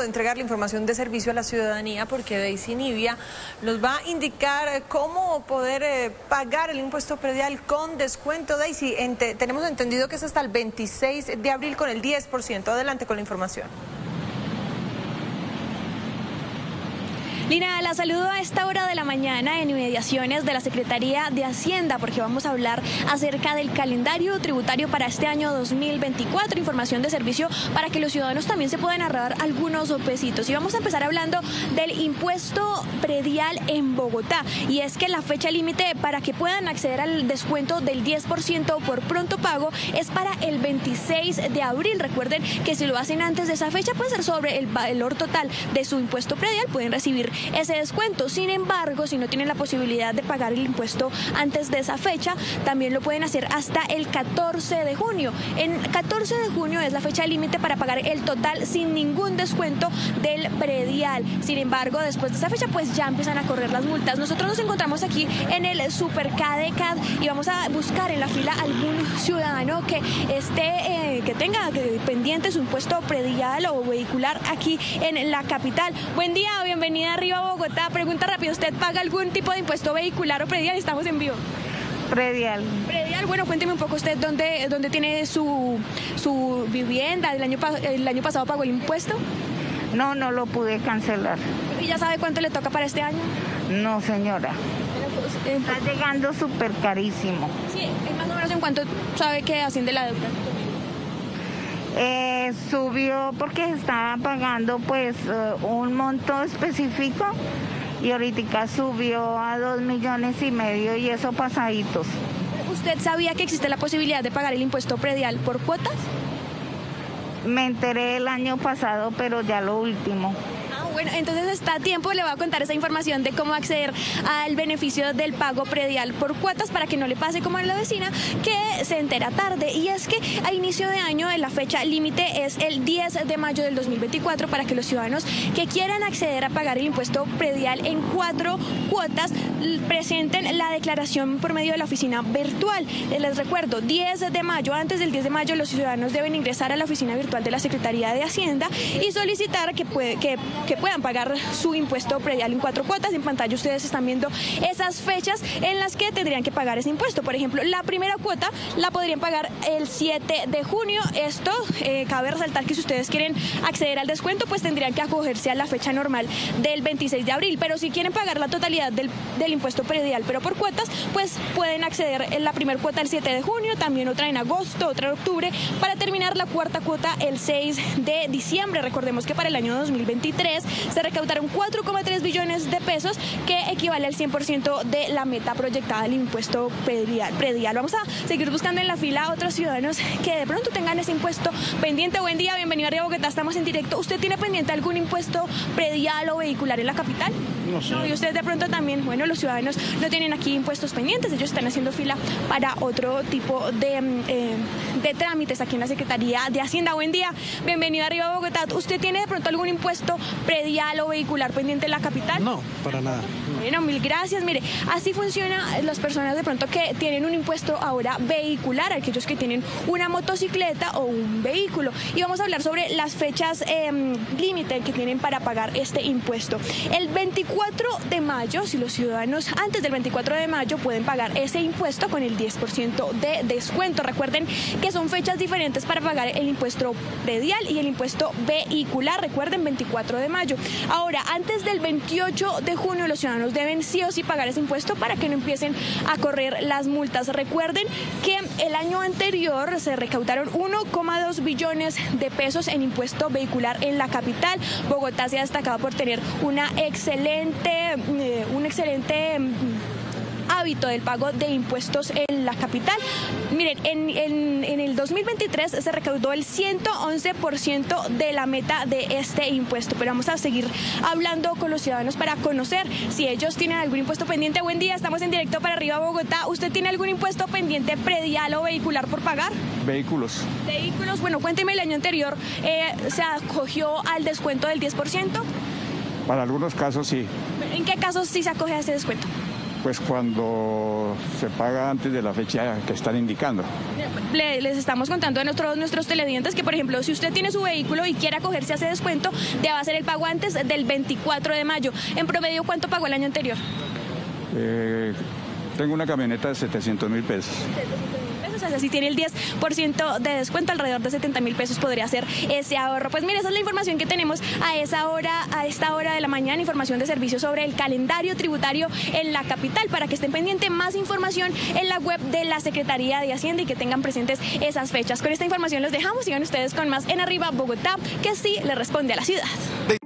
de entregar la información de servicio a la ciudadanía porque Daisy Nivia nos va a indicar cómo poder eh, pagar el impuesto predial con descuento. Daisy, tenemos entendido que es hasta el 26 de abril con el 10%. Adelante con la información. Lina, la saludo a esta hora de la mañana en inmediaciones de la Secretaría de Hacienda porque vamos a hablar acerca del calendario tributario para este año 2024, información de servicio para que los ciudadanos también se puedan ahorrar algunos pesitos. Y vamos a empezar hablando del impuesto predial en Bogotá. Y es que la fecha límite para que puedan acceder al descuento del 10% por pronto pago es para el 26 de abril. Recuerden que si lo hacen antes de esa fecha, puede ser sobre el valor total de su impuesto predial, pueden recibir ese descuento. Sin embargo, si no tienen la posibilidad de pagar el impuesto antes de esa fecha, también lo pueden hacer hasta el 14 de junio. En 14 de junio es la fecha límite para pagar el total sin ningún descuento del predial. Sin embargo, después de esa fecha, pues ya empiezan a correr las multas. Nosotros nos encontramos aquí en el Super CADECAD y vamos a buscar en la fila algún ciudadano que esté, eh, que tenga pendiente su impuesto predial o vehicular aquí en la capital. Buen día, bienvenida a Arriba Bogotá. Pregunta rápida, ¿usted paga algún tipo de impuesto vehicular o predial? Estamos en vivo. Predial. Predial, bueno, cuénteme un poco usted dónde, dónde tiene su, su vivienda. ¿El año, ¿El año pasado pagó el impuesto? No, no lo pude cancelar. ¿Y ya sabe cuánto le toca para este año? No, señora. Pues, Está llegando súper carísimo. Sí, más o menos en cuánto sabe que asciende la deuda. Eh, subió porque estaba pagando pues eh, un monto específico y ahorita subió a dos millones y medio y eso pasaditos. ¿Usted sabía que existe la posibilidad de pagar el impuesto predial por cuotas? Me enteré el año pasado, pero ya lo último. Bueno, entonces está a tiempo, le voy a contar esa información de cómo acceder al beneficio del pago predial por cuotas para que no le pase como a la vecina que se entera tarde. Y es que a inicio de año la fecha límite es el 10 de mayo del 2024 para que los ciudadanos que quieran acceder a pagar el impuesto predial en cuatro cuotas presenten la declaración por medio de la oficina virtual. Les recuerdo, 10 de mayo, antes del 10 de mayo los ciudadanos deben ingresar a la oficina virtual de la Secretaría de Hacienda y solicitar que, puede, que, que puedan pagar su impuesto predial en cuatro cuotas. En pantalla ustedes están viendo esas fechas en las que tendrían que pagar ese impuesto. Por ejemplo, la primera cuota la podrían pagar el 7 de junio. Esto eh, cabe resaltar que si ustedes quieren acceder al descuento, pues tendrían que acogerse a la fecha normal del 26 de abril. Pero si quieren pagar la totalidad del, del impuesto predial, pero por cuotas, pues pueden acceder en la primera cuota el 7 de junio, también otra en agosto, otra en octubre, para terminar la cuarta cuota el 6 de diciembre. Recordemos que para el año 2023 se recaudaron 4,3 billones de pesos, que equivale al 100% de la meta proyectada del impuesto predial. predial. Vamos a seguir buscando en la fila a otros ciudadanos que de pronto tengan ese impuesto pendiente. Buen día, bienvenido a Río Bogotá, estamos en directo. ¿Usted tiene pendiente algún impuesto predial o vehicular en la capital? No sé. y usted de pronto también, bueno, los ciudadanos no tienen aquí impuestos pendientes, ellos están haciendo fila para otro tipo de, mm, eh, de trámites aquí en la Secretaría de Hacienda. Buen día, bienvenido a Río Bogotá. ¿Usted tiene de pronto algún impuesto predial o vehicular pendiente en la capital? No, para nada. Bueno, mil gracias. Mire, así funciona las personas de pronto que tienen un impuesto ahora vehicular, aquellos que tienen una motocicleta o un vehículo. Y vamos a hablar sobre las fechas em, límite que tienen para pagar este impuesto. El 24 de mayo, si los ciudadanos antes del 24 de mayo pueden pagar ese impuesto con el 10% de descuento. Recuerden que son fechas diferentes para pagar el impuesto predial y el impuesto vehicular. Recuerden, 24 de mayo. Ahora, antes del 28 de junio, los ciudadanos deben sí o sí pagar ese impuesto para que no empiecen a correr las multas. Recuerden que el año anterior se recaudaron 1,2 billones de pesos en impuesto vehicular en la capital. Bogotá se ha destacado por tener una excelente, eh, un excelente mm, hábito del pago de impuestos en la capital. Miren, en, en, el 2023 se recaudó el 111% de la meta de este impuesto, pero vamos a seguir hablando con los ciudadanos para conocer si ellos tienen algún impuesto pendiente. Buen día, estamos en directo para arriba Bogotá. ¿Usted tiene algún impuesto pendiente predial o vehicular por pagar? Vehículos. Vehículos, bueno, cuénteme el año anterior, eh, ¿se acogió al descuento del 10%? Para algunos casos sí. ¿En qué casos sí se acoge a ese descuento? Pues cuando se paga antes de la fecha que están indicando. les estamos contando a nuestros, nuestros televidentes que, por ejemplo, si usted tiene su vehículo y quiere acogerse a ese descuento, va a hacer el pago antes del 24 de mayo. En promedio, ¿cuánto pagó el año anterior? Eh, tengo una camioneta de 700 mil pesos o sea, si tiene el 10% de descuento, alrededor de 70 mil pesos podría ser ese ahorro. Pues mire, esa es la información que tenemos a esa hora, a esta hora de la mañana, información de servicio sobre el calendario tributario en la capital, para que estén pendientes más información en la web de la Secretaría de Hacienda y que tengan presentes esas fechas. Con esta información los dejamos, sigan ustedes con más en arriba Bogotá, que sí le responde a la ciudad.